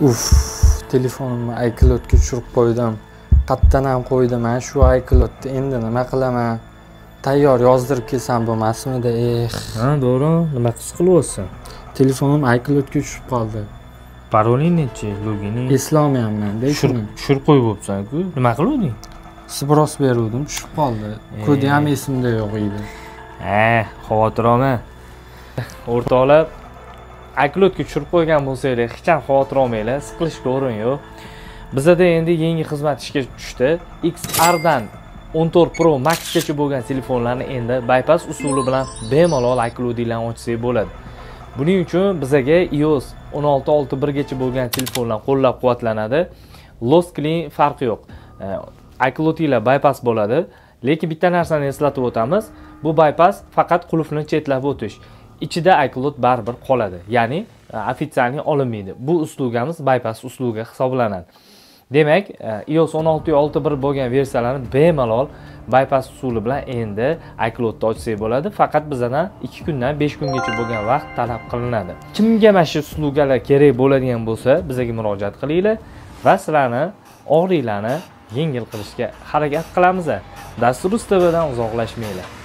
Uf, telefonimni iCloudga tushirib qo'ydim. Qayerdan ham qo'ydim a shu iCloudni. Endi nima qilaman? Tayyor yozdirib kelsam bo'lmasmidi? Eh, Ha, to'g'ri. Nima his qilyapsan? telefonim iCloudga tushib qoldi. Paroling nechi? Logining? Eslolmayapman-da Tushirib qo'yib bo'libsan-ku. Nima qiluvding? Sbros beruvdim, tushib qoldi. Kodi ham esimda yo'q edi. Ha, xavotir olma. O'rtoqlar, iCloudga tushirib qo'ygan bo'lsanglar, hech ham xavotir olmanglar, siqilishga o'rin yo'q. Bizada endi yangi xizmat ishga tushdi. XR dan 14 Pro Maxgacha bo'lgan telefonlarni endi bypass usuli bilan bemalol iCloudinglarni ochsak bo'ladi. Buning uchun bizaga iOS 16.6.1 gacha bo'lgan telefonlar qo'llab-quvvatlanadi. loss clean farqi yo'q. iCloudinglar bypass bo'ladi, lekin bitta narsani eslatib o'tamiz. Bu bypass faqat qulfni chetlab o'tish. Ichida iCloud baribir qoladi. Ya'ni e, ofitsialniy olinmaydi. Bu uslugamiz bypass uslugi hisoblanadi. Demak, e, iOS 16.6.1 bo'lgan versiyalarni bemalol bypass usuli bilan endi iCloudda ochsak bo'ladi. Faqat bizdan 2 kundan 5 kungacha bo'lgan vaqt talab qilinadi. Kimga mana shu uslugalar kerak bo'ladigan bo'lsa, bizga murojaat qilinglar va sizlarni og'riqlarni yengil qilishga harakat qilamiz. Dastur ustidan uzoqlashmanglar.